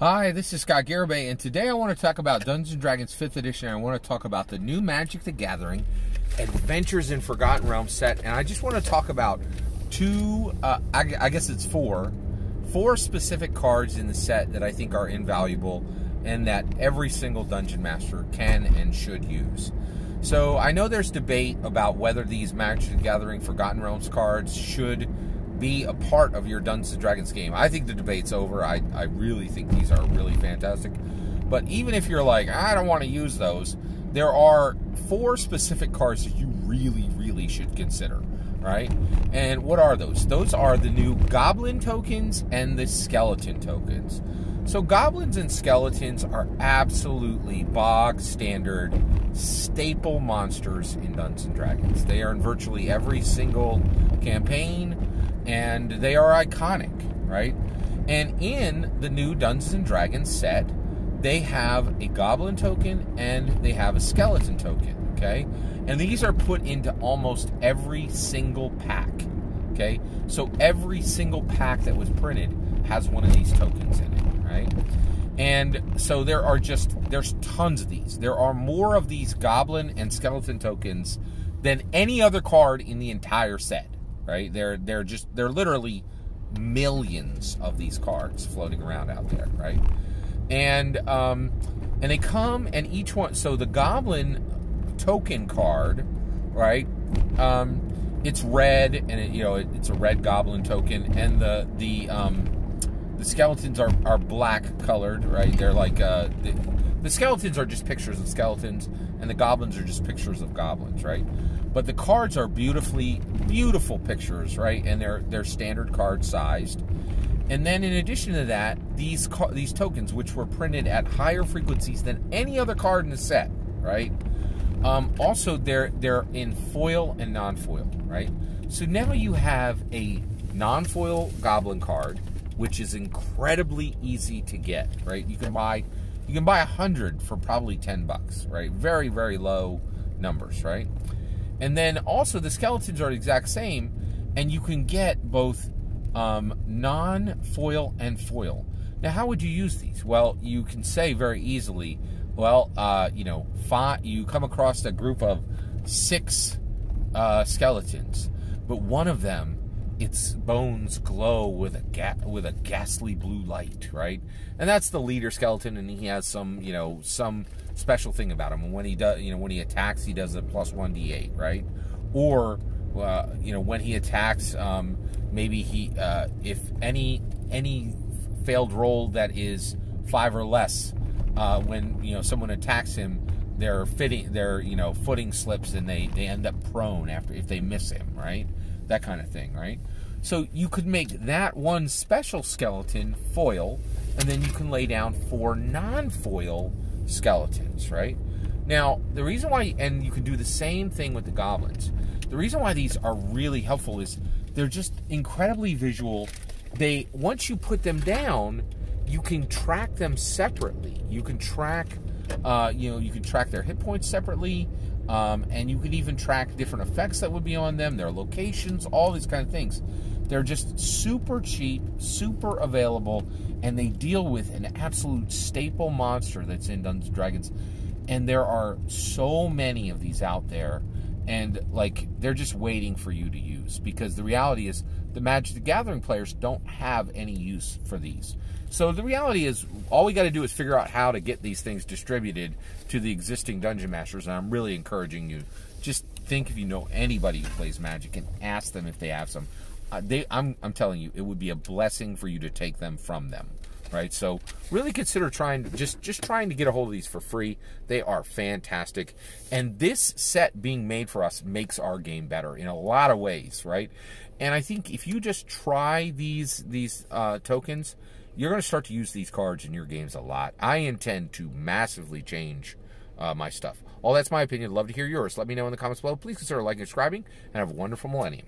Hi, this is Scott Garibay, and today I want to talk about Dungeons & Dragons 5th Edition. I want to talk about the new Magic the Gathering Adventures in Forgotten Realms set, and I just want to talk about two, uh, I, I guess it's four, four specific cards in the set that I think are invaluable and that every single Dungeon Master can and should use. So I know there's debate about whether these Magic the Gathering Forgotten Realms cards should be a part of your Dungeons and Dragons game. I think the debate's over. I, I really think these are really fantastic. But even if you're like, I don't want to use those, there are four specific cards that you really, really should consider, right? And what are those? Those are the new Goblin tokens and the Skeleton tokens. So, Goblins and Skeletons are absolutely bog standard staple monsters in Dungeons and Dragons. They are in virtually every single campaign and they are iconic, right? And in the new Dungeons and Dragons set, they have a goblin token and they have a skeleton token, okay? And these are put into almost every single pack, okay? So every single pack that was printed has one of these tokens in it, right? And so there are just there's tons of these. There are more of these goblin and skeleton tokens than any other card in the entire set right? They're they're just they're literally millions of these cards floating around out there, right? And um, and they come and each one. So the Goblin token card, right? Um, it's red and it, you know it, it's a red Goblin token, and the the um, the skeletons are are black colored, right? They're like uh, the, the skeletons are just pictures of skeletons, and the goblins are just pictures of goblins, right? But the cards are beautifully, beautiful pictures, right? And they're they're standard card sized. And then in addition to that, these these tokens, which were printed at higher frequencies than any other card in the set, right? Um, also, they're they're in foil and non-foil, right? So now you have a non-foil goblin card, which is incredibly easy to get, right? You can buy you can buy a hundred for probably ten bucks, right? Very very low numbers, right? And then also the skeletons are the exact same, and you can get both um, non-foil and foil. Now, how would you use these? Well, you can say very easily, well, uh, you know, five, you come across a group of six uh, skeletons, but one of them its bones glow with a ga- with a ghastly blue light, right? And that's the leader skeleton, and he has some, you know, some special thing about him. And when he does, you know, when he attacks, he does a plus one d8, right? Or, uh, you know, when he attacks, um, maybe he, uh, if any any failed roll that is five or less, uh, when you know someone attacks him, their fitting, their you know footing slips, and they they end up prone after if they miss him, right? That kind of thing, right? So you could make that one special skeleton foil, and then you can lay down four non-foil skeletons, right? Now, the reason why, and you can do the same thing with the goblins. The reason why these are really helpful is they're just incredibly visual. They, once you put them down, you can track them separately. You can track, uh, you know, you can track their hit points separately. Um, and you could even track different effects that would be on them, their locations, all these kind of things. They're just super cheap, super available, and they deal with an absolute staple monster that's in Dungeons Dragons. And there are so many of these out there, and like they're just waiting for you to use because the reality is the Magic the Gathering players don't have any use for these. So the reality is, all we got to do is figure out how to get these things distributed to the existing dungeon masters. And I'm really encouraging you. Just think if you know anybody who plays Magic and ask them if they have some. Uh, they, I'm, I'm telling you, it would be a blessing for you to take them from them. Right, so really consider trying just just trying to get a hold of these for free. They are fantastic, and this set being made for us makes our game better in a lot of ways. Right, and I think if you just try these these uh, tokens, you're going to start to use these cards in your games a lot. I intend to massively change uh, my stuff. All that's my opinion. Love to hear yours. Let me know in the comments below. Please consider liking subscribing, and have a wonderful millennium.